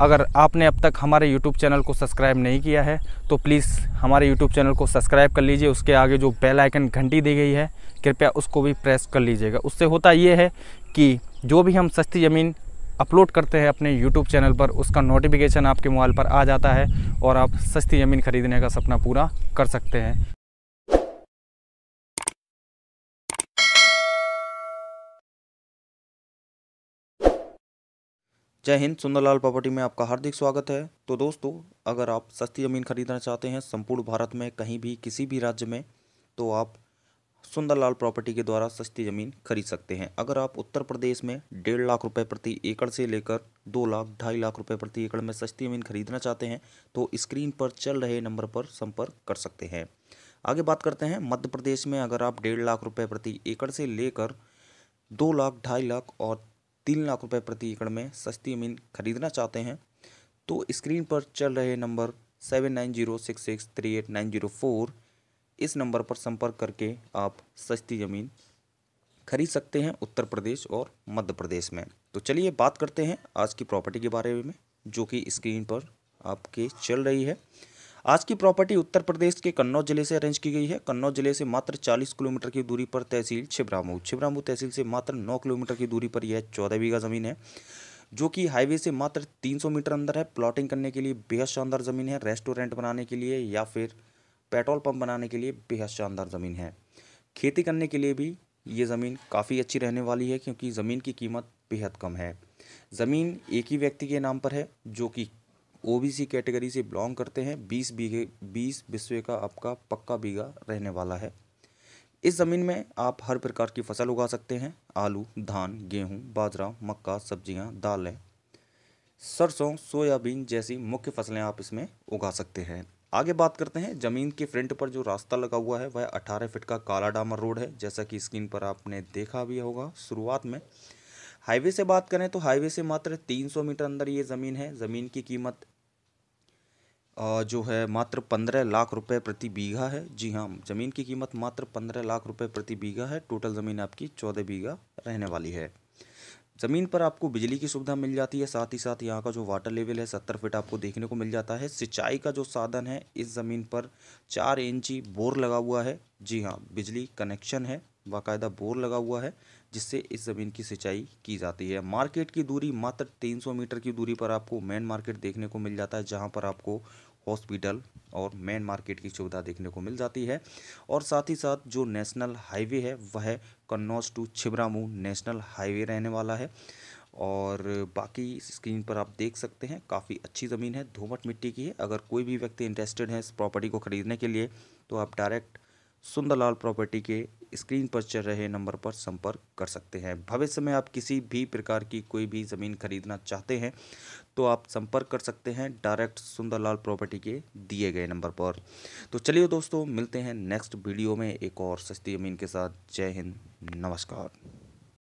अगर आपने अब तक हमारे यूट्यूब चैनल को सब्सक्राइब नहीं किया है तो प्लीज़ हमारे यूट्यूब चैनल को सब्सक्राइब कर लीजिए। उसके आगे जो बेल आइकन घंटी दी गई है, कृपया उसको भी प्रेस कर लीजिएगा। उससे होता ये है कि जो भी हम सस्ती ज़मीन अपलोड करते हैं अपने यूट्यूब चैनल पर, उसका नोटिफिकेशन आपके मोबाइल पर आ जाता है और आप सस्ती ज़मीन खरीदने का सपना पूरा कर सकते हैं। जय हिंद, सुंदरलाल प्रॉपर्टी में आपका हार्दिक स्वागत है। तो दोस्तों, अगर आप सस्ती ज़मीन खरीदना चाहते हैं संपूर्ण भारत में, कहीं भी, किसी भी राज्य में तो आप सुंदरलाल प्रॉपर्टी के द्वारा सस्ती ज़मीन खरीद सकते हैं। अगर आप उत्तर प्रदेश में डेढ़ लाख रुपए प्रति एकड़ से लेकर दो लाख, ढाई लाख रुपए प्रति एकड़ में सस्ती ज़मीन खरीदना चाहते हैं तो स्क्रीन पर चल रहे नंबर पर संपर्क कर सकते हैं। आगे बात करते हैं, मध्य प्रदेश में अगर आप डेढ़ लाख रुपये प्रति एकड़ से लेकर दो लाख, ढाई लाख और तीन लाख रुपए प्रति एकड़ में सस्ती ज़मीन खरीदना चाहते हैं तो स्क्रीन पर चल रहे number seven nine zero six six three eight nine zero four, इस नंबर पर संपर्क करके आप सस्ती ज़मीन खरीद सकते हैं उत्तर प्रदेश और मध्य प्रदेश में। तो चलिए बात करते हैं आज की प्रॉपर्टी के बारे में, जो कि स्क्रीन पर आपके चल रही है। आज की प्रॉपर्टी उत्तर प्रदेश के कन्नौज ज़िले से अरेंज की गई है। कन्नौज ज़िले से मात्र 40 किलोमीटर की दूरी पर तहसील छिबरामू छिबरामू तहसील से मात्र 9 किलोमीटर की दूरी पर यह चौदह बीघा ज़मीन है, जो कि हाईवे से मात्र 300 मीटर अंदर है। प्लॉटिंग करने के लिए बेहद शानदार ज़मीन है। रेस्टोरेंट बनाने के लिए या फिर पेट्रोल पंप बनाने के लिए बेहद शानदार ज़मीन है। खेती करने के लिए भी ये ज़मीन काफ़ी अच्छी रहने वाली है, क्योंकि ज़मीन की कीमत बेहद कम है। ज़मीन एक ही व्यक्ति के नाम पर है, जो कि ओबीसी कैटेगरी से बिलोंग करते हैं। बीस बीघे बीस बिस्वे का आपका पक्का बीघा रहने वाला है। इस ज़मीन में आप हर प्रकार की फ़सल उगा सकते हैं। आलू धान गेहूँ, बाजरा मक्का सब्ज़ियाँ, दालें सरसों सोयाबीन जैसी मुख्य फ़सलें आप इसमें उगा सकते हैं। आगे बात करते हैं। ज़मीन के फ्रंट पर जो रास्ता लगा हुआ है वह अठारह फीट का काला डामर रोड है। जैसा कि स्क्रीन पर आपने देखा भी होगा शुरुआत में हाईवे से बात करें तो हाईवे से मात्र 300 मीटर अंदर ये ज़मीन है। ज़मीन की कीमत जो है मात्र पंद्रह लाख रुपए प्रति बीघा है। जी हाँ ज़मीन की कीमत मात्र पंद्रह लाख रुपए प्रति बीघा है। टोटल ज़मीन आपकी चौदह बीघा रहने वाली है। ज़मीन पर आपको बिजली की सुविधा मिल जाती है। साथ ही साथ यहाँ का जो वाटर लेवल है, सत्तर फीट आपको देखने को मिल जाता है। सिंचाई का जो साधन है, इस ज़मीन पर चार इंची बोर लगा हुआ है। जी हाँ बिजली कनेक्शन है। बाकायदा बोर लगा हुआ है, जिससे इस ज़मीन की सिंचाई की जाती है। मार्केट की दूरी मात्र 300 मीटर की दूरी पर आपको मेन मार्केट देखने को मिल जाता है, जहाँ पर आपको हॉस्पिटल और मेन मार्केट की सुविधा देखने को मिल जाती है। और साथ ही साथ जो नेशनल हाईवे है, वह Kannauj to Chhibramau national highway रहने वाला है। और बाकी स्क्रीन पर आप देख सकते हैं, काफ़ी अच्छी ज़मीन है धोमट मिट्टी की है। अगर कोई भी व्यक्ति इंटरेस्टेड है इस प्रॉपर्टी को ख़रीदने के लिए तो आप डायरेक्ट सुंदरलाल प्रॉपर्टी के स्क्रीन पर चल रहे नंबर पर संपर्क कर सकते हैं। भविष्य में आप किसी भी प्रकार की कोई भी ज़मीन खरीदना चाहते हैं तो आप संपर्क कर सकते हैं डायरेक्ट सुंदरलाल प्रॉपर्टी के दिए गए नंबर पर। तो चलिए दोस्तों, मिलते हैं नेक्स्ट वीडियो में एक और सस्ती ज़मीन के साथ। जय हिंद, नमस्कार।